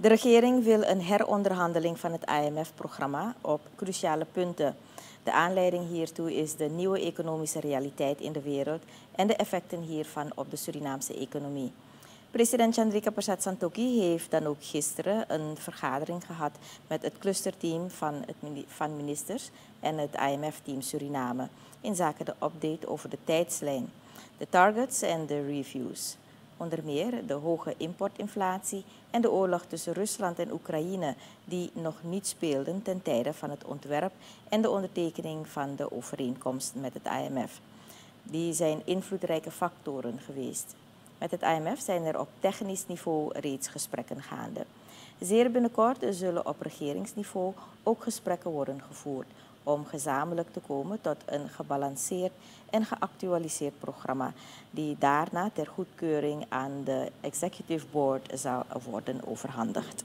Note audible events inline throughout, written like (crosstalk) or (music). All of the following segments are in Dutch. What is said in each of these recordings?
De regering wil een heronderhandeling van het IMF-programma op cruciale punten. De aanleiding hiertoe is de nieuwe economische realiteit in de wereld en de effecten hiervan op de Surinaamse economie. President Chandrika Persat Santokhi heeft dan ook gisteren een vergadering gehad met het clusterteam van, het, van ministers en het IMF-team Suriname in zaken de update over de tijdslijn, de targets en de reviews. Onder meer de hoge importinflatie en de oorlog tussen Rusland en Oekraïne, die nog niet speelden ten tijde van het ontwerp en de ondertekening van de overeenkomst met het IMF. Die zijn invloedrijke factoren geweest. Met het IMF zijn er op technisch niveau reeds gesprekken gaande. Zeer binnenkort zullen op regeringsniveau ook gesprekken worden gevoerd om gezamenlijk te komen tot een gebalanceerd en geactualiseerd programma, die daarna ter goedkeuring aan de Executive Board zal worden overhandigd.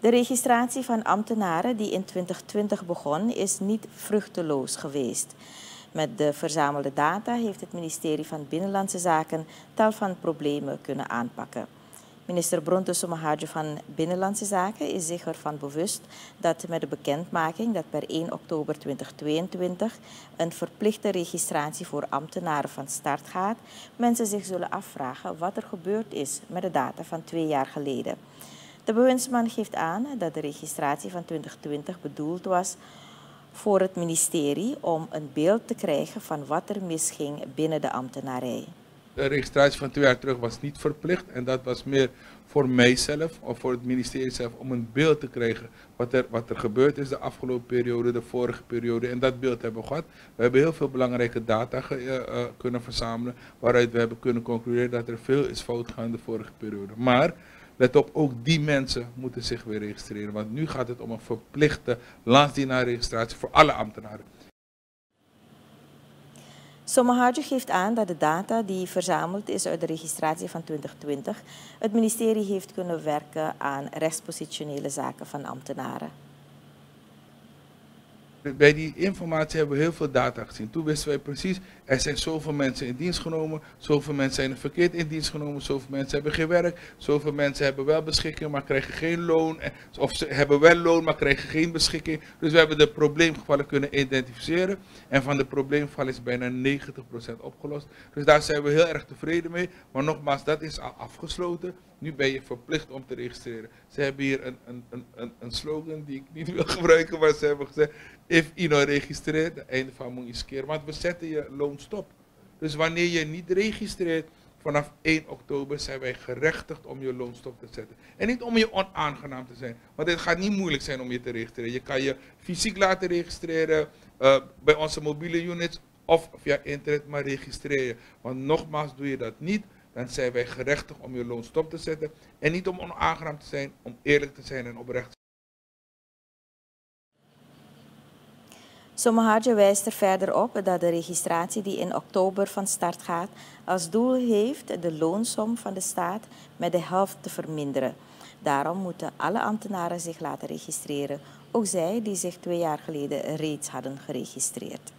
De registratie van ambtenaren die in 2020 begon is niet vruchteloos geweest. Met de verzamelde data heeft het ministerie van Binnenlandse Zaken tal van problemen kunnen aanpakken. Minister Bronte van Binnenlandse Zaken is zich ervan bewust dat met de bekendmaking dat per 1 oktober 2022 een verplichte registratie voor ambtenaren van start gaat, mensen zich zullen afvragen wat er gebeurd is met de data van twee jaar geleden. De bewindsman geeft aan dat de registratie van 2020 bedoeld was voor het ministerie om een beeld te krijgen van wat er misging binnen de ambtenarij. De registratie van twee jaar terug was niet verplicht en dat was meer voor mijzelf of voor het ministerie zelf om een beeld te krijgen wat er, wat er gebeurd is de afgelopen periode, de vorige periode. En dat beeld hebben we gehad. We hebben heel veel belangrijke data uh, uh, kunnen verzamelen waaruit we hebben kunnen concluderen dat er veel is fout gegaan de vorige periode. Maar Let op, ook die mensen moeten zich weer registreren. Want nu gaat het om een verplichte landsdienaarregistratie voor alle ambtenaren. Somahadjo geeft aan dat de data die verzameld is uit de registratie van 2020 het ministerie heeft kunnen werken aan rechtspositionele zaken van ambtenaren. Bij die informatie hebben we heel veel data gezien. Toen wisten wij precies, er zijn zoveel mensen in dienst genomen, zoveel mensen zijn verkeerd in dienst genomen, zoveel mensen hebben geen werk, zoveel mensen hebben wel beschikking, maar krijgen geen loon, of ze hebben wel loon, maar krijgen geen beschikking. Dus we hebben de probleemgevallen kunnen identificeren en van de probleemgevallen is bijna 90% opgelost. Dus daar zijn we heel erg tevreden mee, maar nogmaals, dat is al afgesloten. Nu ben je verplicht om te registreren. Ze hebben hier een, een, een, een slogan die ik niet (laughs) wil gebruiken, maar ze hebben gezegd, if nou registreert, het einde van moet je skeren. Want we zetten je loon stop. Dus wanneer je niet registreert, vanaf 1 oktober zijn wij gerechtigd om je loonstop te zetten. En niet om je onaangenaam te zijn. Want het gaat niet moeilijk zijn om je te registreren. Je kan je fysiek laten registreren uh, bij onze mobiele units of via internet, maar registreer je. Want nogmaals, doe je dat niet, dan zijn wij gerechtigd om je loon stop te zetten. En niet om onaangenaam te zijn, om eerlijk te zijn en oprecht Somahadje wijst er verder op dat de registratie die in oktober van start gaat als doel heeft de loonsom van de staat met de helft te verminderen. Daarom moeten alle ambtenaren zich laten registreren, ook zij die zich twee jaar geleden reeds hadden geregistreerd.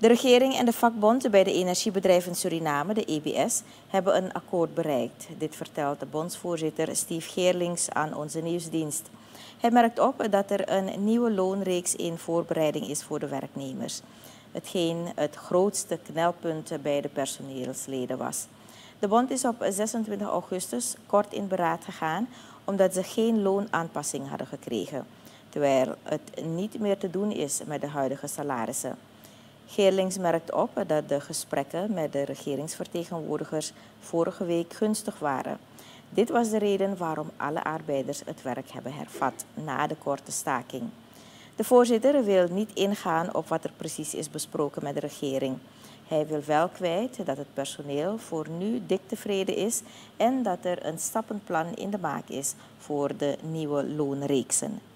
De regering en de vakbond bij de energiebedrijven Suriname, de EBS, hebben een akkoord bereikt. Dit vertelt de bondsvoorzitter Steve Geerlings aan onze nieuwsdienst. Hij merkt op dat er een nieuwe loonreeks in voorbereiding is voor de werknemers. Hetgeen het grootste knelpunt bij de personeelsleden was. De bond is op 26 augustus kort in beraad gegaan omdat ze geen loonaanpassing hadden gekregen, terwijl het niet meer te doen is met de huidige salarissen. Geerlings merkt op dat de gesprekken met de regeringsvertegenwoordigers vorige week gunstig waren. Dit was de reden waarom alle arbeiders het werk hebben hervat na de korte staking. De voorzitter wil niet ingaan op wat er precies is besproken met de regering. Hij wil wel kwijt dat het personeel voor nu dik tevreden is en dat er een stappenplan in de maak is voor de nieuwe loonreeksen.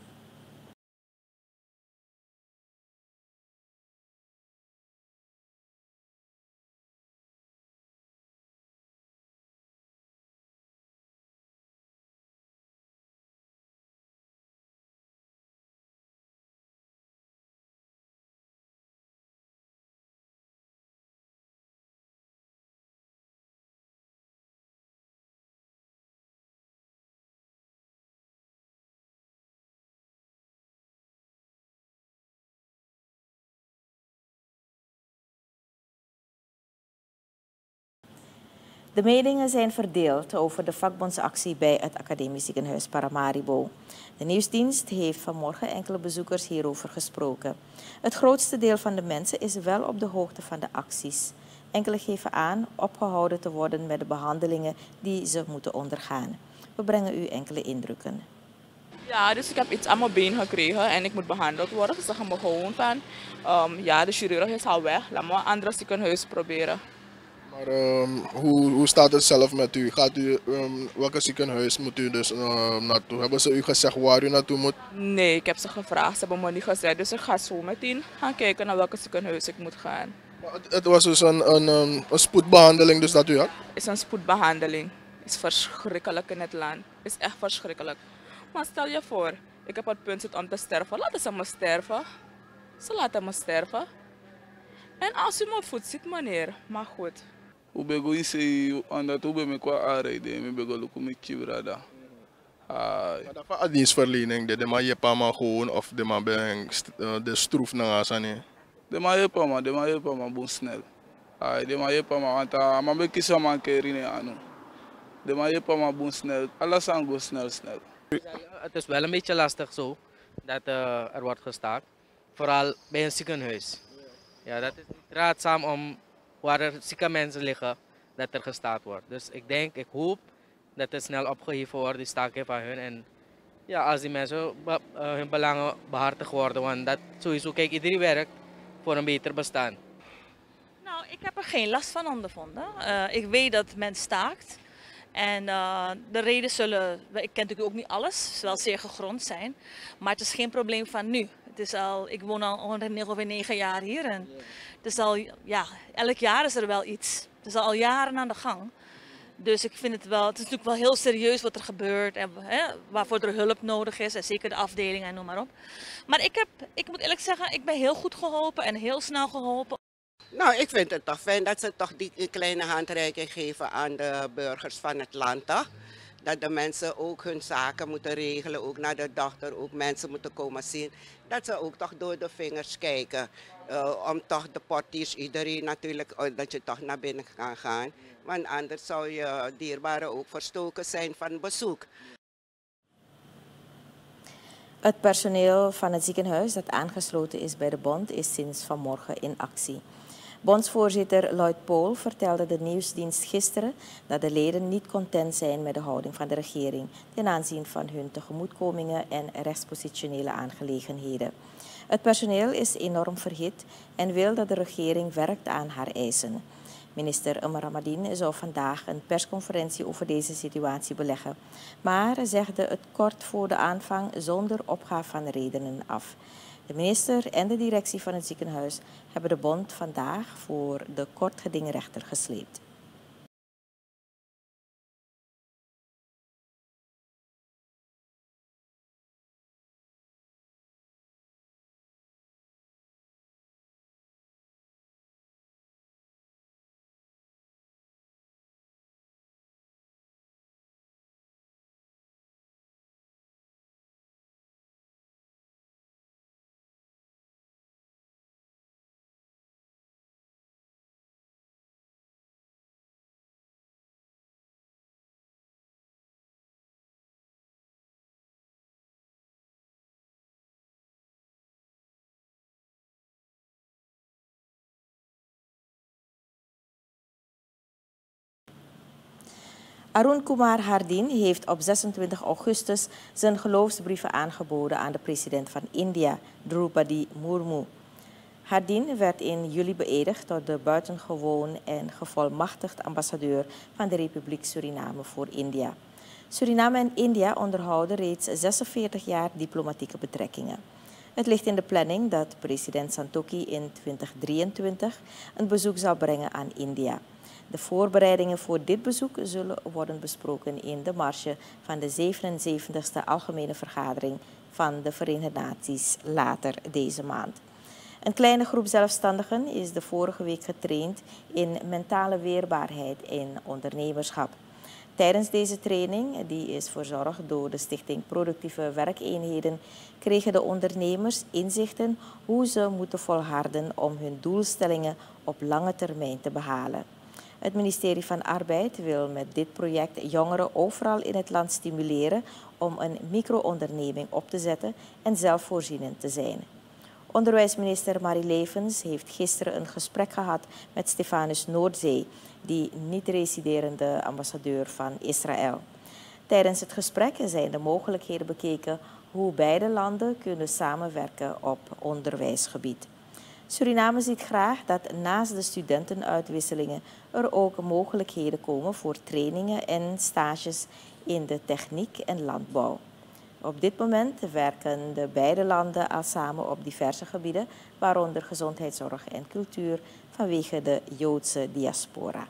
De meningen zijn verdeeld over de vakbondsactie bij het Academisch Ziekenhuis Paramaribo. De nieuwsdienst heeft vanmorgen enkele bezoekers hierover gesproken. Het grootste deel van de mensen is wel op de hoogte van de acties. Enkele geven aan opgehouden te worden met de behandelingen die ze moeten ondergaan. We brengen u enkele indrukken. Ja, dus ik heb iets aan mijn been gekregen en ik moet behandeld worden. Ze zeggen me gewoon van, um, ja, de chirurg is al weg, laat me een ander ziekenhuis proberen. Maar um, hoe, hoe staat het zelf met u? Gaat u um, welke ziekenhuis moet u dus uh, naartoe? Hebben ze u gezegd waar u naartoe moet? Nee, ik heb ze gevraagd, ze hebben me niet gezegd. Dus ik ga zo meteen gaan kijken naar welke ziekenhuis ik moet gaan. Maar het, het, was dus een, een, een, spoedbehandeling dus dat u had? Het is een spoedbehandeling. Het is verschrikkelijk in het land. Het is echt verschrikkelijk. Maar stel je voor, ik heb het punt zit om te sterven. Laten ze me sterven. Ze laten me sterven. En als u me voet ziet, meneer, maar goed. Ubego ise omdat ube me kwa aanrijden me bego luku me chibrada. Maar dat van dienstverlening, de man je pa maar gewoon of de man ben de stroef na asane. De man je pa maar, de man je pa maar bon snel. Ai, de man je pa maar want a man be kisa man kerine anu. De man je pa maar bon snel. Alles aan go snel snel. Het is wel een beetje lastig zo dat uh, er wordt gestaakt. Vooral bij een ziekenhuis. Ja, dat is niet raadzaam om waar er zieke mensen liggen, dat er gestaakt wordt. Dus ik denk, ik hoop dat het snel opgeheven wordt, die staking van hun. En ja, als die mensen uh, hun belangen behartigd worden, want dat sowieso, kijk, iedereen werkt voor een beter bestaan. Nou, ik heb er geen last van ondervonden. Uh, ik weet dat men staakt. En uh, de reden zullen, ik ken natuurlijk ook niet alles, zal zeer gegrond zijn. Maar het is geen probleem van nu. Is al, ik woon al ongeveer negen jaar hier. En is al, ja, elk jaar is er wel iets. Het is al jaren aan de gang. Dus ik vind het wel, het is natuurlijk wel heel serieus wat er gebeurt en hè, waarvoor er hulp nodig is. En zeker de afdelingen en noem maar op. Maar ik, heb, ik moet eerlijk zeggen, ik ben heel goed geholpen en heel snel geholpen. Nou, ik vind het toch fijn dat ze toch die kleine handreiking geven aan de burgers van het land. Toch? Dat de mensen ook hun zaken moeten regelen, ook naar de dochter, ook mensen moeten komen zien. Dat ze ook toch door de vingers kijken. Uh, om toch de portiers, iedereen natuurlijk, uh, dat je toch naar binnen kan gaan. Want anders zou je dierbaren ook verstoken zijn van bezoek. Het personeel van het ziekenhuis dat aangesloten is bij de bond is sinds vanmorgen in actie. Bondsvoorzitter Lloyd Pool vertelde de nieuwsdienst gisteren dat de leden niet content zijn met de houding van de regering ten aanzien van hun tegemoetkomingen en rechtspositionele aangelegenheden. Het personeel is enorm verhit en wil dat de regering werkt aan haar eisen. Minister Amaramadin zou vandaag een persconferentie over deze situatie beleggen, maar zegde het kort voor de aanvang zonder opgave van redenen af. De minister en de directie van het ziekenhuis hebben de bond vandaag voor de kortgedingrechter gesleept. Arun Kumar Hardin heeft op 26 augustus zijn geloofsbrieven aangeboden aan de president van India, Draupadi Murmu. Hardin werd in juli beëdigd tot de buitengewoon en gevolmachtigd ambassadeur van de Republiek Suriname voor India. Suriname en India onderhouden reeds 46 jaar diplomatieke betrekkingen. Het ligt in de planning dat president Santokhi in 2023 een bezoek zal brengen aan India. De voorbereidingen voor dit bezoek zullen worden besproken in de marge van de 77e Algemene Vergadering van de Verenigde Naties later deze maand. Een kleine groep zelfstandigen is de vorige week getraind in mentale weerbaarheid en ondernemerschap. Tijdens deze training, die is verzorgd door de Stichting Productieve Werkeenheden, kregen de ondernemers inzichten hoe ze moeten volharden om hun doelstellingen op lange termijn te behalen. Het ministerie van Arbeid wil met dit project jongeren overal in het land stimuleren om een micro-onderneming op te zetten en zelfvoorzienend te zijn. Onderwijsminister Marie Levens heeft gisteren een gesprek gehad met Stefanus Noordzee, die niet-residerende ambassadeur van Israël. Tijdens het gesprek zijn de mogelijkheden bekeken hoe beide landen kunnen samenwerken op onderwijsgebied. Suriname ziet graag dat naast de studentenuitwisselingen er ook mogelijkheden komen voor trainingen en stages in de techniek en landbouw. Op dit moment werken de beide landen al samen op diverse gebieden, waaronder gezondheidszorg en cultuur vanwege de Joodse diaspora.